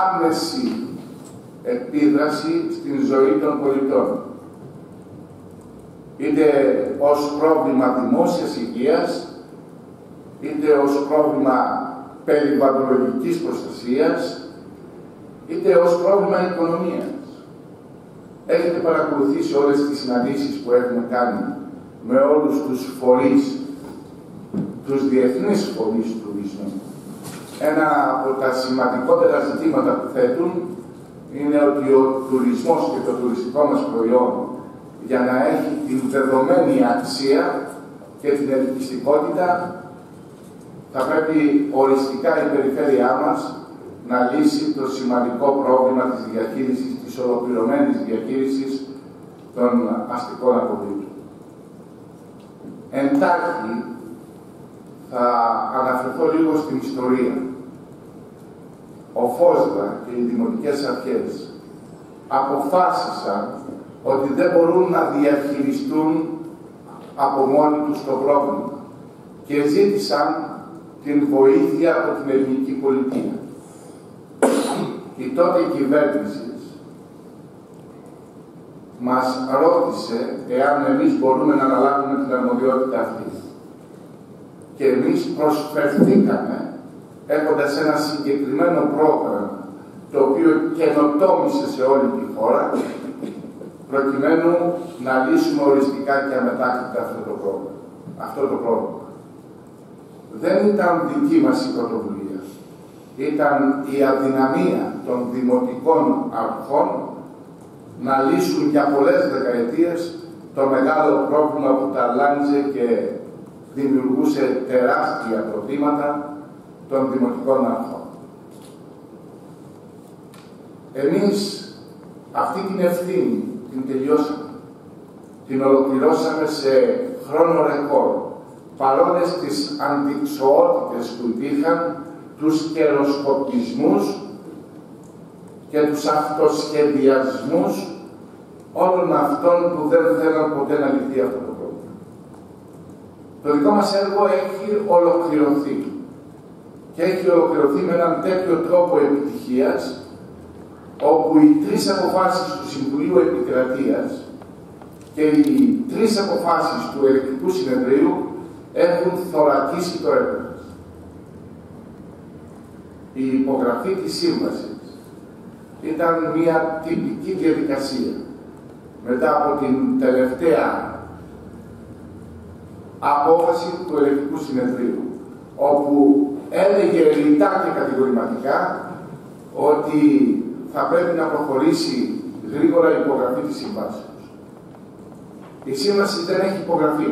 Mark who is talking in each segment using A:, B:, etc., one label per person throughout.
A: άμεση επίδραση στην ζωή των πολιτών. Είτε ως πρόβλημα δημόσιας υγείας, είτε ως πρόβλημα περιβαλλοντικής προστασίας, είτε ως πρόβλημα οικονομίας. Έχετε παρακολουθήσει όλες τις συναντήσεις που έχουμε κάνει με όλους τους φορείς, τους διεθνείς φορείς του τουρισμού. Ένα από τα σημαντικότερα ζητήματα που θέτουν είναι ότι ο τουρισμός και το τουριστικό μας προϊόν για να έχει την δεδομένη αξία και την ελκυστικότητα θα πρέπει οριστικά η περιφέρειά μας να λύσει το σημαντικό πρόβλημα της διαχείρισης, της ολοκληρωμένης διαχείρισης των αστικών αποβλήτων. Εντάχει, θα αναφερθώ λίγο στην ιστορία. Ο Φόσδα και οι δημοτικές αρχές αποφάσισαν ότι δεν μπορούν να διαχειριστούν από μόνοι τους το πρόβλημα και ζήτησαν την βοήθεια από την ελληνική πολιτεία. Η τότε κυβέρνηση μας ρώτησε εάν εμείς μπορούμε να αναλάβουμε την αρμοδιότητα αυτή. Και εμείς προσφερθήκαμε έχοντας ένα συγκεκριμένο πρόγραμμα το οποίο καινοτόμησε σε όλη τη χώρα προκειμένου να λύσουμε οριστικά και αμετάκλητα αυτό το πρόβλημα. Αυτό το πρόβλημα. Δεν ήταν δική μας η πρωτοβουλία. Ήταν η αδυναμία των δημοτικών αρχών να λύσουν για πολλές δεκαετίες το μεγάλο πρόβλημα που ταλάνιζε και δημιουργούσε τεράστια προβλήματα των δημοτικών αρχών. Εμείς αυτή την ευθύνη την τελειώσαμε. Την ολοκληρώσαμε σε χρόνο ρεκόρ. Παρόλες τις αντιξοότητες που υπήρχαν, τους καιροσκοπισμούς και τους αυτοσχεδιασμούς όλων αυτών που δεν θέλαν ποτέ να λυθεί αυτό το πρόβλημα. Το δικό μας έργο έχει ολοκληρωθεί και έχει ολοκληρωθεί με έναν τέτοιο τρόπο επιτυχίας όπου οι τρεις αποφάσεις του Συμβουλίου Επικρατείας και οι τρεις αποφάσεις του Ελεκτικού Συνεδρίου έχουν θωρακίσει το έργο Η υπογραφή της σύμβασης ήταν μια τυπική διαδικασία. Μετά από την τελευταία απόφαση του Ελεκτικού Συνεδρίου, όπου έλεγε ρητά και κατηγορηματικά ότι θα πρέπει να προχωρήσει γρήγορα η υπογραφή της συμβάσεως. Η σύμβαση δεν έχει υπογραφεί.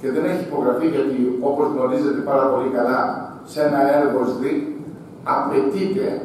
A: Και δεν έχει υπογραφεί γιατί, όπως γνωρίζετε πάρα πολύ καλά, σε ένα έργο ΣΔΙ απαιτείται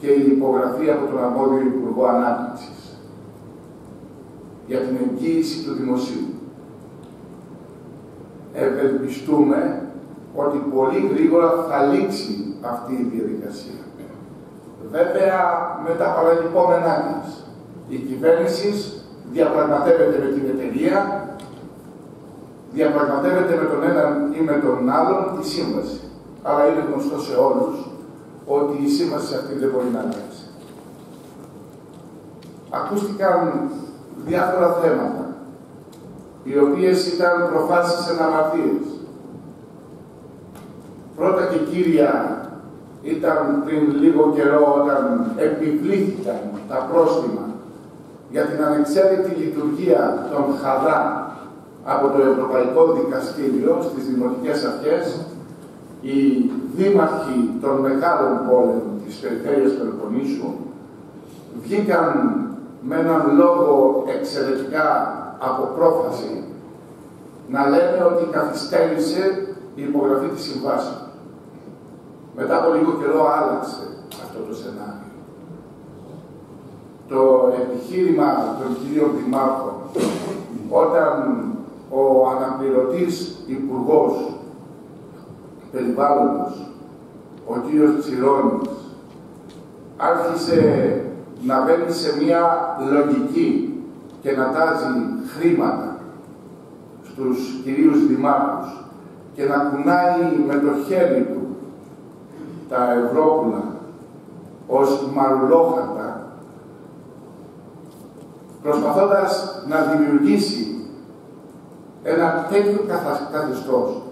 A: και η υπογραφή από τον αρμόδιο Υπουργό Ανάπτυξης για την εγγύηση του δημοσίου. Ευελπιστούμε ότι πολύ γρήγορα θα λήξει αυτή η διαδικασία. Βέβαια, με τα παραλυπόμενά της. Η κυβέρνηση διαπραγματεύεται με την εταιρεία, διαπραγματεύεται με τον έναν ή με τον άλλον τη σύμβαση. Αλλά είναι γνωστό σε όλους ότι η σύμβαση αυτή δεν μπορεί να αλλάξει. Ακούστηκαν διάφορα θέματα, οι οποίες ήταν προφάσεις εναμαρτίες. Πρώτα και κύρια ήταν πριν λίγο καιρό όταν επιβλήθηκαν τα πρόστιμα για την ανεξέλεκτη λειτουργία των ΧΑΔΑ από το Ευρωπαϊκό Δικαστήριο στις Δημοτικές Αρχές, οι δήμαρχοι των μεγάλων πόλεων της περιφέρειας Πελοποννήσου βγήκαν με έναν λόγο εξαιρετικά από πρόφαση να λένε ότι καθυστέρησε η υπογραφή της συμβάσεως. Μετά από λίγο καιρό άλλαξε αυτό το σενάριο. Το επιχείρημα των κυρίων Δημάρχων, όταν ο αναπληρωτής Υπουργός Περιβάλλοντος, ο κύριος Τσιρόνης, άρχισε να μπαίνει σε μια λογική και να τάζει χρήματα στους κυρίους δημάρχους και να κουνάει με το χέρι του τα Ευρώπουλα ως μαρουλόχαρτα, προσπαθώντας να δημιουργήσει ένα τέτοιο καθεστώς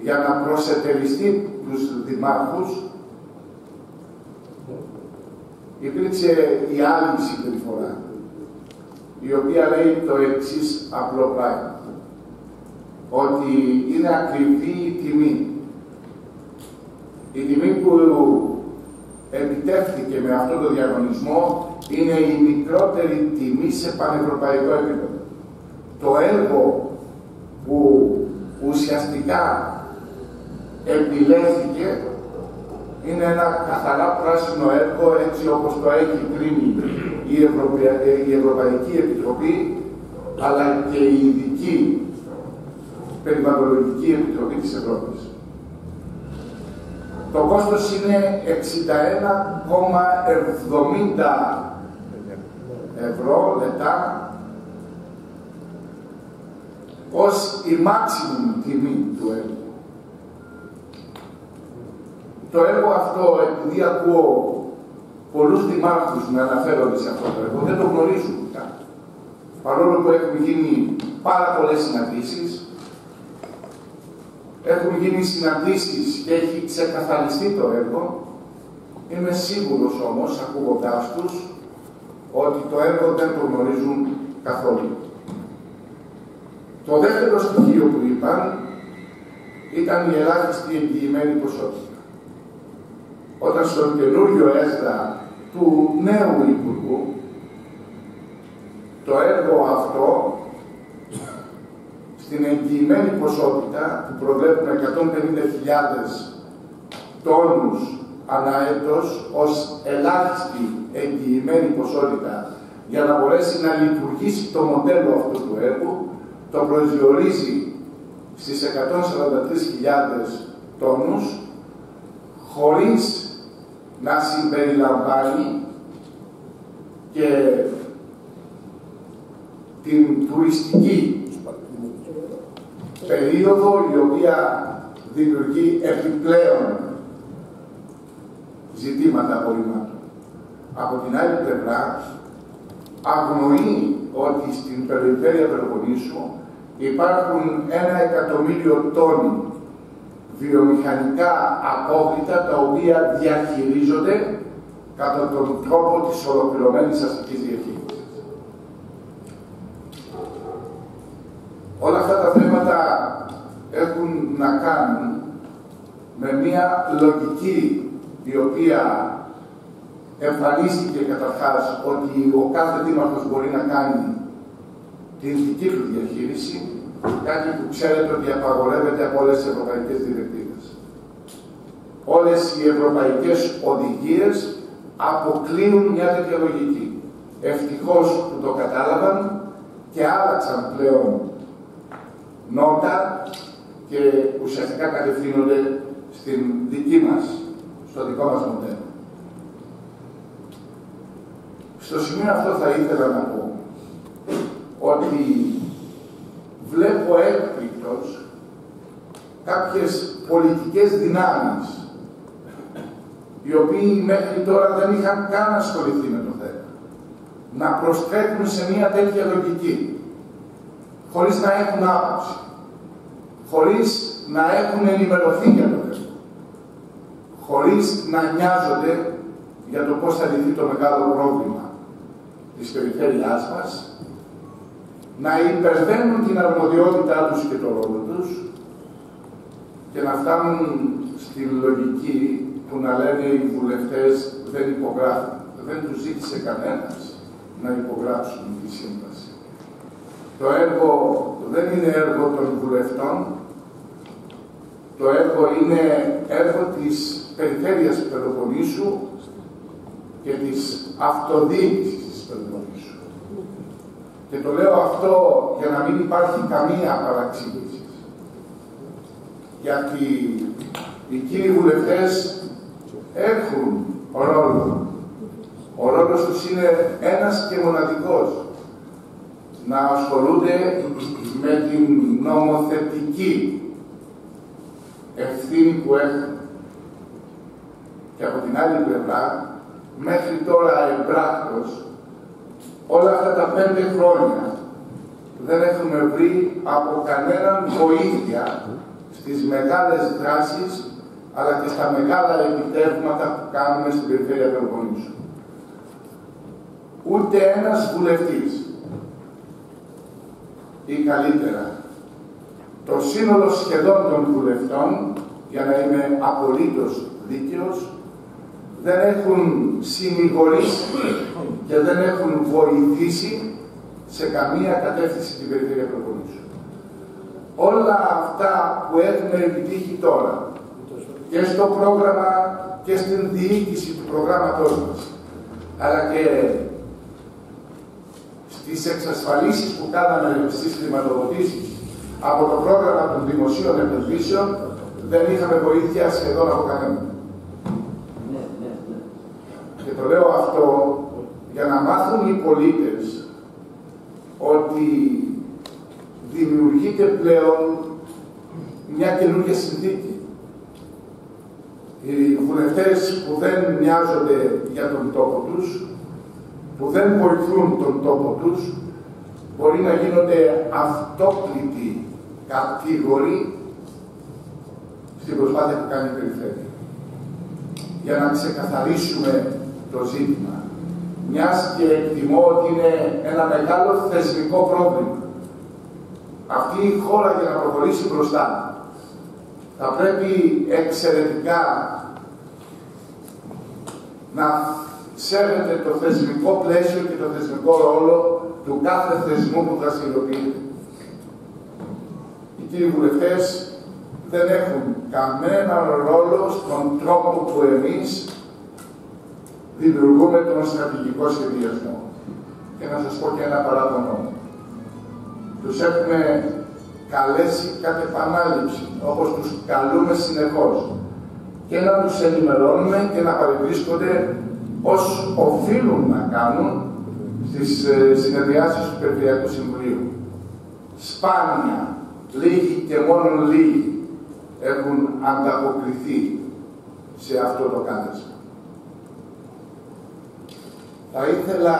A: για να προσετεριστεί τους δημάρχους, υπήρξε η άλλη συμπεριφορά, η οποία λέει το εξής απλό πράγμα, ότι είναι ακριβή η τιμή. Η τιμή που επιτεύχθηκε με αυτόν τον διαγωνισμό είναι η μικρότερη τιμή σε πανευρωπαϊκό επίπεδο. Το έργο που ουσιαστικά επιλέχθηκε είναι ένα καθαρά πράσινο έργο έτσι όπως το έχει κρίνει η, η Ευρωπαϊκή Επιτροπή αλλά και η ειδική περιβαλλοντική επιτροπή της Ευρώπης. Το κόστος είναι 61,70 ευρώ λεπτά ως η maximum τιμή του έργου. Το έργο αυτό, επειδή ακούω πολλούς δημάρχους να αναφέρονται σε αυτό το έργο, δεν το γνωρίζουν καν. Παρόλο που έχουν γίνει πάρα πολλές συναντήσεις, έχουν γίνει συναντήσεις και έχει ξεκαθαριστεί το έργο. Είμαι σίγουρος όμως, ακούγοντάς τους, ότι το έργο δεν το γνωρίζουν καθόλου. Το δεύτερο στοιχείο που είπαν ήταν η ελάχιστη εγγυημένη ποσότητα. Όταν στον καινούριο έσδα του νέου Υπουργού, το έργο αυτό στην εγγυημένη ποσότητα που προβλέπουμε 150.000 τόνους ανά έτος ως ελάχιστη εγγυημένη ποσότητα για να μπορέσει να λειτουργήσει το μοντέλο αυτού του έργου, το προσδιορίζει στις 143.000 τόνους χωρίς να συμπεριλαμβάνει και την τουριστική περίοδο η οποία δημιουργεί επιπλέον ζητήματα απορριμμάτων. Από την άλλη πλευρά, αγνοεί ότι στην περιφέρεια Πελοποννήσου υπάρχουν ένα εκατομμύριο τόνοι βιομηχανικά απόβλητα τα οποία διαχειρίζονται κατά τον τρόπο της ολοκληρωμένης αστικής διαχείρισης. Όλα αυτά τα θέματα έχουν να κάνουν με μια λογική η οποία εμφανίστηκε καταρχάς ότι ο κάθε δήμαρχος μπορεί να κάνει την δική του διαχείριση, κάτι που ξέρετε ότι απαγορεύεται από όλες τις ευρωπαϊκές διρεκτήρες. Όλες οι ευρωπαϊκές οδηγίες αποκλείουν μια τέτοια λογική. Ευτυχώς που το κατάλαβαν και άλλαξαν πλέον νότα και ουσιαστικά κατευθύνονται στην δική μας, στο δικό μας μοντέλο. Στο σημείο αυτό θα ήθελα να πω ότι βλέπω έκπληκτος κάποιες πολιτικές δυνάμεις οι οποίοι μέχρι τώρα δεν είχαν καν ασχοληθεί με το θέμα να προστρέχουν σε μια τέτοια λογική χωρίς να έχουν άποψη, χωρίς να έχουν ενημερωθεί για το θέμα, χωρίς να νοιάζονται για το πώς θα λυθεί το μεγάλο πρόβλημα της περιφέρειάς μας, να υπερβαίνουν την αρμοδιότητά τους και το ρόλο τους και να φτάνουν στη λογική που να λένε οι βουλευτές δεν υπογράφουν. Δεν τους ζήτησε κανένας να υπογράψουν τη σύμβαση. Το έργο δεν είναι έργο των βουλευτών, το έργο είναι έργο της περιφέρειας Πελοποννήσου και της αυτοδιοίκησης της Πελοποννήσου. Και το λέω αυτό για να μην υπάρχει καμία παραξήγηση. Γιατί οι κύριοι βουλευτές έχουν ρόλο. Ο ρόλος τους είναι ένας και μοναδικός να ασχολούνται με την νομοθετική ευθύνη που έχουν. Και από την άλλη πλευρά μέχρι τώρα εμπράκτος, όλα αυτά τα πέντε χρόνια δεν έχουμε βρει από κανέναν βοήθεια στις μεγάλες δράσεις αλλά και στα μεγάλα επιτεύγματα που κάνουμε στην περιφέρεια Πελοποννήσου. Ούτε ένας βουλευτής ή καλύτερα το σύνολο σχεδόν των βουλευτών, για να είμαι απολύτως δίκαιος, δεν έχουν συνηγορήσει και δεν έχουν βοηθήσει σε καμία κατεύθυνση την περιφέρεια Πελοποννήσου. Όλα αυτά που έχουμε επιτύχει τώρα και στο πρόγραμμα και στην διοίκηση του προγράμματός μας, αλλά και στις εξασφαλίσεις που κάναμε στις χρηματοδοτήσεις από το πρόγραμμα των δημοσίων επενδύσεων, δεν είχαμε βοήθεια σχεδόν από κανέναν. Και το λέω αυτό για να μάθουν οι πολίτες ότι δημιουργείται πλέον μια καινούργια συνθήκη. Οι βουλευτές που δεν μοιάζονται για τον τόπο τους, που δεν βοηθούν τον τόπο τους, μπορεί να γίνονται αυτόκλητοι κατηγοροί στην προσπάθεια που κάνει η Περιφέρεια. Για να ξεκαθαρίσουμε το ζήτημα. Μιας και εκτιμώ ότι είναι ένα μεγάλο θεσμικό πρόβλημα. Αυτή η χώρα για να προχωρήσει μπροστά θα πρέπει εξαιρετικά να σέβεται το θεσμικό πλαίσιο και το θεσμικό ρόλο του κάθε θεσμού που δραστηριοποιείται. Οι κύριοι βουλευτές δεν έχουν κανένα ρόλο στον τρόπο που εμείς δημιουργούμε τον στρατηγικό σχεδιασμό. Και να σας πω και ένα παράδειγμα. Τους έχουμε καλέσει κάθε επανάληψη, όπως τους καλούμε συνεχώς. Και να τους ενημερώνουμε και να παρευρίσκονται ως οφείλουν να κάνουν στις ε, συνεδριάσεις του Περιφερειακού Συμβουλίου. Σπάνια, λίγοι και μόνο λίγοι έχουν ανταποκριθεί σε αυτό το κάλεσμα. Θα ήθελα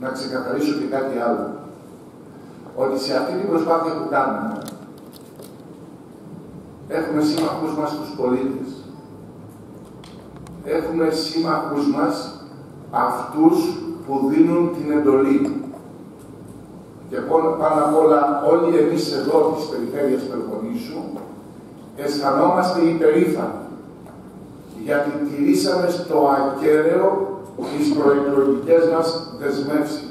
A: να ξεκαθαρίσω και κάτι άλλο. Ότι σε αυτή την προσπάθεια που κάνουμε έχουμε σύμμαχους μας τους πολίτες. Έχουμε σύμμαχους μας αυτούς που δίνουν την εντολή. Και πάνω απ' όλα όλοι εμείς εδώ της περιφέρειας Πελοποννήσου αισθανόμαστε υπερήφανοι γιατί τηρήσαμε στο ακέραιο τις προεκλογικές μας δεσμεύσεις.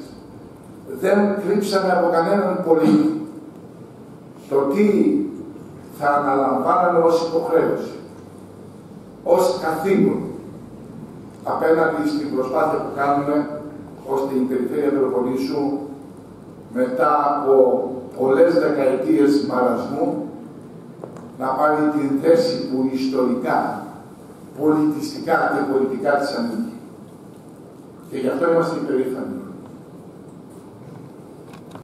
A: Δεν κρύψαμε από κανέναν πολίτη το τι θα αναλαμβάναμε ως υποχρέωση, ως καθήκον, απέναντι στην προσπάθεια που κάνουμε ώστε η περιφέρεια Πελοποννήσου μετά από πολλές δεκαετίες μαρασμού να πάρει την θέση που ιστορικά πολιτιστικά και πολιτικά της ανήκει. Και γι' αυτό είμαστε υπερήφανοι.